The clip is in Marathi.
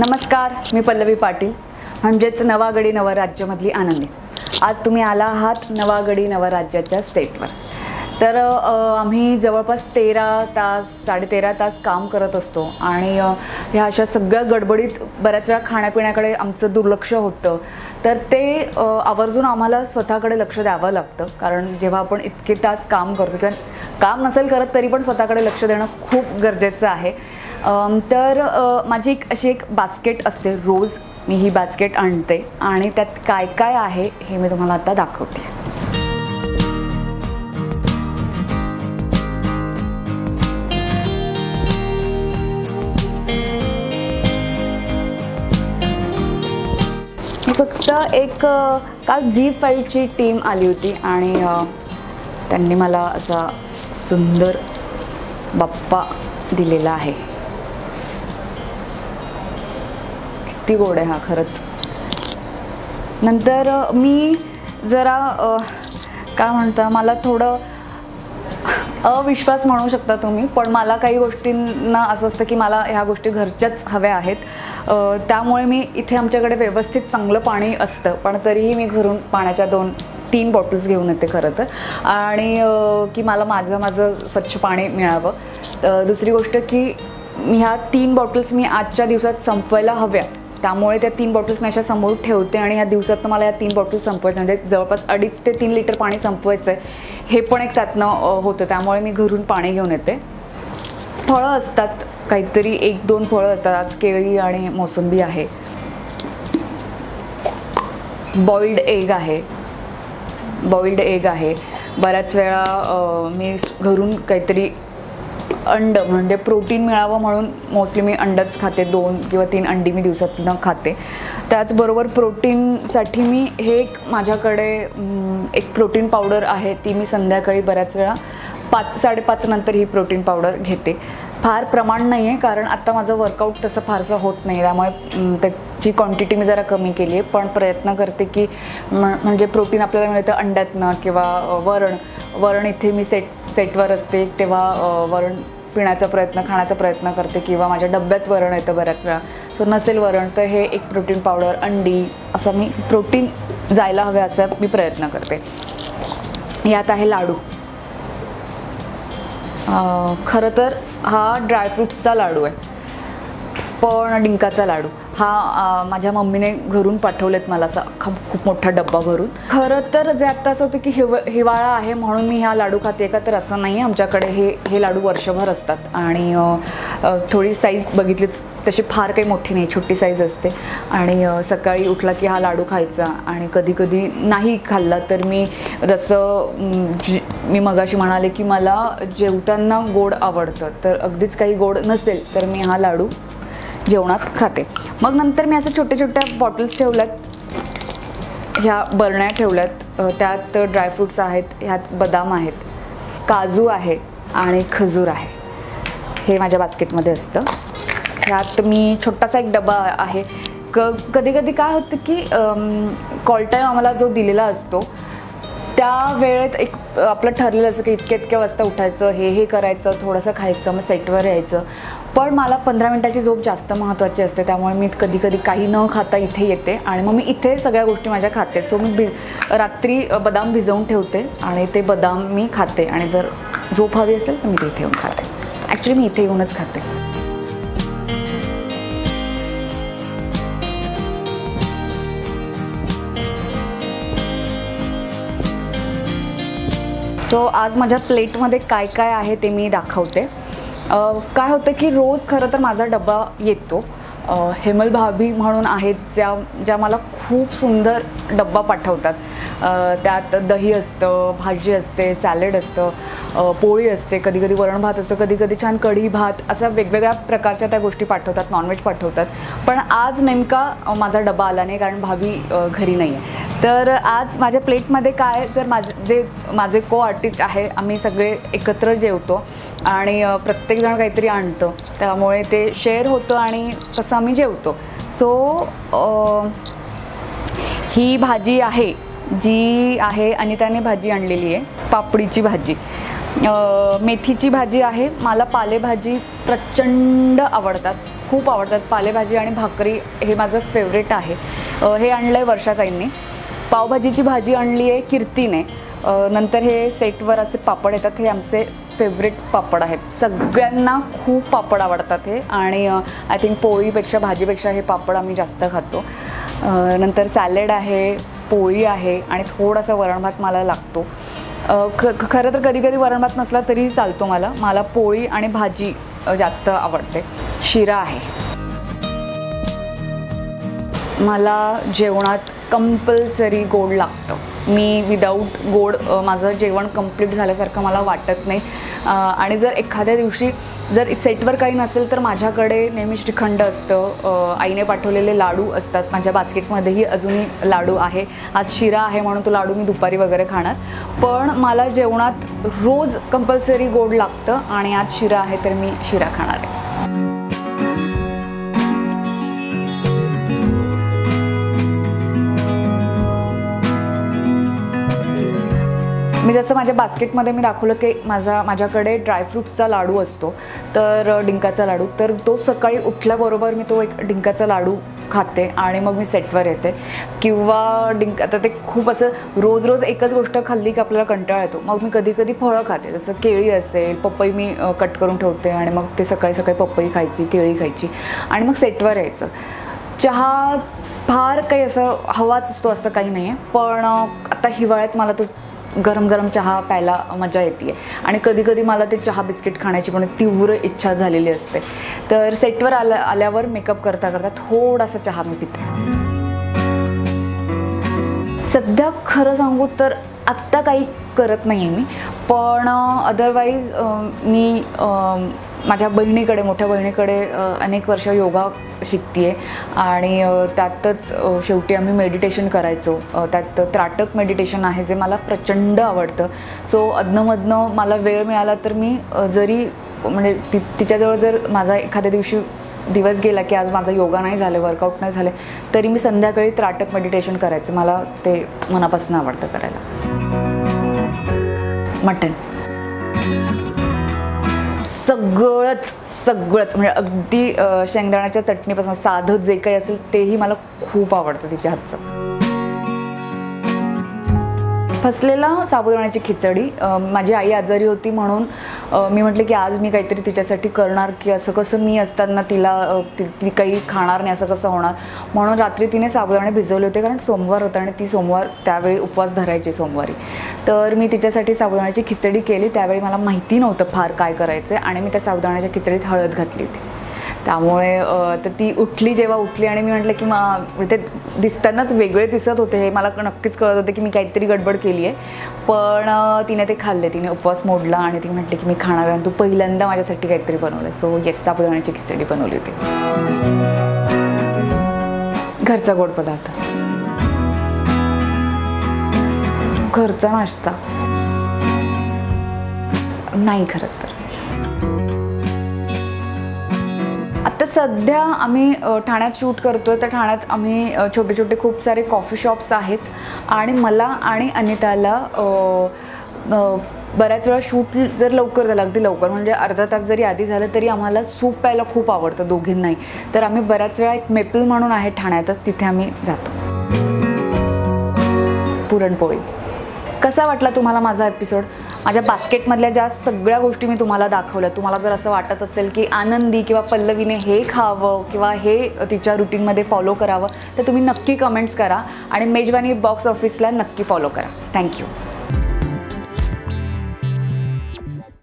नमस्कार मी पल्लवी पाटील म्हणजेच नवागडी नवराज्यमधली आनंदी. आज तुम्ही आला आहात नवागडी नवराज्याच्या सेटवर. तर आम्ही जवळपास तेरा तास साडेतेरा तास काम करत असतो आणि ह्या अशा सगळ्या गडबडीत बऱ्याच वेळा खाण्यापिण्याकडे आमचं दुर्लक्ष होतं. तर ते आवर्जून आम्हाला स्वतःकडे लक्ष द्यावं लागतं. कारण जेव्हा आपण इतके तास काम करतो किंवा काम नसेल करत तरी पण स्वतःकडे लक्ष देणं खूप गरजेचं आहे. तर माझी एक अशी एक बास्केट असते रोज. मी ही बास्केट आणते. आणि त्यात काय काय आहे हे मी तुम्हाला आता दाखवते. मी फक्त एक काल झी फाईव्हची टीम आली होती आणि त्यांनी मला असा सुंदर बाप्पा दिलेला आहे. अति गोड आहे हा खरंच. नंतर मी जरा काय म्हणता मला थोडं अविश्वास म्हणू शकता तुम्ही पण मला काही गोष्टींना असं असतं की मला ह्या गोष्टी घरच्याच हव्या आहेत. त्यामुळे मी इथे आमच्याकडे व्यवस्थित चांगलं पाणी असतं पण तरीही मी घरून पाण्याच्या दोन तीन बॉटल्स घेऊन येते खरं तर. आणि की मला माझं माझं स्वच्छ पाणी मिळावं. दुसरी गोष्ट की ह्या तीन बॉटल्स मी आजच्या दिवसात संपवायला हव्या. त्यामुळे त्या तीन बॉटल्स मी अशा समोर ठेवते आणि ह्या दिवसात मला या तीन बॉटल्स संपवायचं म्हणजे जवळपास अडीच ते तीन लिटर पाणी संपवायचं आहे हे पण एक त्यातनं होतं. त्यामुळे मी घरून पाणी घेऊन येते. फळं असतात. काहीतरी एक दोन फळं असतात. आज केळी आणि मोसंबी आहे. बॉइल्ड एग आहे. बॉइल्ड एग आहे. बऱ्याच वेळा मी घरून काहीतरी अंड म्हणजे प्रोटीन मिळावं म्हणून मोस्टली मी अंडच खाते. दोन किंवा तीन अंडी मी दिवसातनं खाते. त्याचबरोबर प्रोटीनसाठी मी हे एक माझ्याकडे एक प्रोटीन पावडर आहे. ती मी संध्याकाळी बऱ्याच वेळा पाच साडेपाच नंतर ही प्रोटीन पावडर घेते. फार प्रमाण नाही आहे कारण आत्ता माझं वर्कआउट तसं फारसं होत नाही. त्यामुळे त्याची क्वांटिटी मी जरा कमी केली आहे. पण प्रयत्न करते की म- म्हणजे प्रोटीन आपल्याला मिळतं अंड्यातनं किंवा वरण. वरण इथे मी सेट सेटवर असते तेव्हा वरण पिण्याचा प्रयत्न खाण्याचा प्रयत्न करते किंवा माझ्या डब्यात वरण येतं बऱ्याच वेळा. सो नसेल वरण तर हे एक प्रोटीन पावडर अंडी असं मी प्रोटीन जायला हवे असा मी प्रयत्न करते. यात आहे लाडू. खरं तर हा ड्रायफ्रुट्सचा लाडू आहे. पण डिंकाचा लाडू. हा माझ्या मम्मीने घरून पाठवलेत मला असा खूप मोठा डब्बा भरून. खरं तर जे आत्ता असं होतं की हिव हिवाळा आहे म्हणून मी ह्या लाडू खाते का तर असं नाही. आमच्याकडे हे हे लाडू वर्षभर असतात. आणि थोडी साईज बघितलीच तशी फार काही मोठी नाही छोटी साईज असते. आणि सकाळी उठला की हा लाडू खायचा. आणि कधी कधी नाही खाल्ला तर मी जसं मी मगाशी म्हणाले की मला जेवताना गोड आवडतं. तर अगदीच काही गोड नसेल तर मी हा लाडू जेवणात खाते. मग नंतर मी असं छोट्या छोट्या बॉटल्स ठेवल्यात. ह्या बरण्या ठेवल्यात. त्यात ड्रायफ्रुट्स आहेत ह्यात बदाम आहेत काजू आहे आणि खजूर आहे. हे माझ्या बास्केटमध्ये असतं. ह्यात मी छोटासा एक डबा आहे. क कधी कधी काय होतं की कॉल टाईम आम्हाला जो दिलेला असतो त्या वेळेत एक आपलं ठरलेलं असं की इतक्या इतक्या वाजता उठायचं हे हे करायचं थोडंसं खायचं मग सेटवर यायचं. पण मला पंधरा मिनटाची झोप जास्त महत्त्वाची असते त्यामुळे मी कधी कधी काही न खाता इथे येते आणि मग मी इथे सगळ्या गोष्टी माझ्या खाते. सो मी भि रात्री बदाम भिजवून ठेवते आणि ते बदाम मी खाते आणि जर झोप हवी असेल तर मी ते इथे येऊन खाते. ॲक्च्युली मी इथे येऊनच खाते. सो आज माझ्या प्लेटमध्ये काय काय आहे ते मी दाखवते. काय होतं की रोज खरं तर माझा डबा येतो. हेमल भाभी म्हणून आहेत ज्या ज्या मला खूप सुंदर डब्बा पाठवतात. त्यात दही असतं भाजी असते सॅलड असतं पोळी असते कधी कधी वरण भात असतो कधी कधी छान कढी भात अशा वेगवेगळ्या प्रकारच्या त्या गोष्टी पाठवतात नॉनव्हेज पाठवतात. पण आज नेमका माझा डबा आला नाही कारण भाभी घरी नाही आहे तर आज माझ्या प्लेटमध्ये काय जर माझे जे माझे को आर्टिस्ट आहे आम्ही सगळे एकत्र जेवतो आणि प्रत्येकजण काहीतरी आणतं. त्यामुळे ते शेअर होतं आणि तसं आम्ही जेवतो. सो ही भाजी आहे जी आहे अनिताने भाजी आणलेली आहे पापडीची भाजी. मेथीची भाजी आहे. मला पालेभाजी प्रचंड आवडतात खूप आवडतात. पालेभाजी आणि भाकरी हे माझं फेवरेट आहे. हे आणलं आहे वर्षाताईंनी. पावभाजीची भाजी आणली आहे कीर्तीने. नंतर हे सेटवर असे पापड येतात हे आमचे फेवरेट पापड आहेत. सगळ्यांना खूप पापड आवडतात हे. आणि आय थिंक पोळीपेक्षा भाजीपेक्षा हे पापड आम्ही जास्त खातो. नंतर सॅलेड आहे पोळी आहे आणि थोडासा वरण भात मला लागतो. ख खरं तर कधी कधी वरण भात नसला तरी चालतो मला. मला पोळी आणि भाजी जास्त आवडते. शिरा आहे. मला जेवणात कंपल्सरी गोड लागतं. मी विदाऊट गोड माझं जेवण कंप्लीट झाल्यासारखं मला वाटत नाही. आणि जर एखाद्या दिवशी जर सेटवर काही नसेल तर माझ्याकडे नेहमी श्रीखंड असतं. आईने पाठवलेले लाडू असतात. माझ्या बास्केटमध्येही अजूनही लाडू आहे. आज शिरा आहे म्हणून तो लाडू मी दुपारी वगैरे खाणार. पण मला जेवणात रोज कंपल्सरी गोड लागतं आणि आज शिरा आहे तर मी शिरा खाणार आहे. मी जसं माझ्या बास्केटमध्ये मी दाखवलं की माझा माझ्याकडे ड्रायफ्रूट्सचा लाडू असतो तर डिंकाचा लाडू. तर तो सकाळी उठल्याबरोबर मी तो एक डिंकाचा लाडू खाते आणि मग मी सेटवर येते. किंवा डिंक आता ते खूप असं रोज रोज एकच गोष्ट खाल्ली की आपल्याला कंटाळा येतो. मग मी कधी कधी फळं खाते. जसं केळी असेल पपई मी कट करून ठेवते आणि मग ते सकाळी सकाळी पपई खायची केळी खायची आणि मग सेटवर यायचं. चहा फार काही असं हवाच असतो असं काही नाही आहे पण आता हिवाळ्यात मला तो गरम गरम चहा प्यायला मजा येते आणि कधीकधी मला ते चहा बिस्किट खाण्याची पण तीव्र इच्छा झालेली असते. तर सेटवर आल्या आल्यावर मेकअप करता करता थोडासा चहा मी पिते. सध्या खरं सांगू तर आत्ता काही करत नाही आहे मी. पण अदरवाईज मी माझ्या बहिणीकडे मोठ्या बहिणीकडे अनेक वर्ष योगा शिकते आहे आणि त्यातच शेवटी आम्ही मेडिटेशन करायचो. त्यात त्राटक मेडिटेशन आहे जे मला प्रचंड आवडतं. सो अधनंमधनं मला वेळ मिळाला तर मी जरी म्हणजे ति तिच्याजवळ जर माझा एखाद्या दिवशी दिवस गेला की आज माझा योगा नाही झाले वर्कआउट नाही झाले तरी मी संध्याकाळी त्राटक मेडिटेशन करायचं. मला ते मनापासून आवडतं करायला. मटन. सगळंच सगळंच. म्हणजे अगदी शेंगदाण्याच्या चटणीपासून साधं जे काही असेल तेही मला खूप आवडतं तिच्या हातचं. फसलेला साबुदाण्याची खिचडी माझी आई आजारी होती म्हणून मी म्हटलं की आज मी काहीतरी तिच्यासाठी करणार की असं कसं मी असताना तिला ती ती काही खाणार नाही असं कसं होणार. म्हणून रात्री तिने साबुदाणे भिजवले होते कारण सोमवार होता आणि ती सोमवार त्यावेळी उपवास धरायची सोमवारी. तर मी तिच्यासाठी साबुदाण्याची खिचडी केली. त्यावेळी मला माहिती नव्हतं फार काय करायचं आणि मी त्या साबुदाण्याच्या खिचडीत हळद घातली होती. त्यामुळे तर ती उठली जेव्हा उठली आणि मी म्हटलं की मा ते दिसतानाच वेगळे दिसत होते हे मला नक्कीच कळत होते की मी काहीतरी गडबड केली आहे. पण तिने ते खाल्ले. तिने उपवास मोडला आणि ती म्हटली की मी खाणार आणि तू पहिल्यांदा माझ्यासाठी काहीतरी बनवलं सो येस साबुदाण्याची खिचडी बनवली होती. घरचा गोड पदार्थ. घरचा नाश्ता. नाही खरं तर. सध्या आम्ही ठाण्यात शूट करतोय. तर ठाण्यात आम्ही छोटे छोटे खूप सारे कॉफी शॉप्स आहेत. आणि मला आणि अनिताला बऱ्याच वेळा शूट जर लवकर झालं अगदी लवकर म्हणजे अर्धा तास जरी आधी झालं तरी आम्हाला सूप प्यायला खूप आवडतं दोघींनाही. तर आम्ही बऱ्याच वेळा एक मेपल म्हणून आहे ठाण्यातच तिथे आम्ही जातो. पुरणपोळी. कसा वाटला तुम्हाला माझा एपिसोड माझ्या बास्केटमधल्या ज्या सगळ्या गोष्टी मी तुम्हाला दाखवल्या तुम्हाला जर असं वाटत असेल की आनंदी किंवा पल्लवीने हे खावं किंवा हे तिच्या रुटीनमध्ये फॉलो करावं तर तुम्ही नक्की कमेंट्स करा आणि मेजवानी बॉक्स ऑफिसला नक्की फॉलो करा. थँक्यू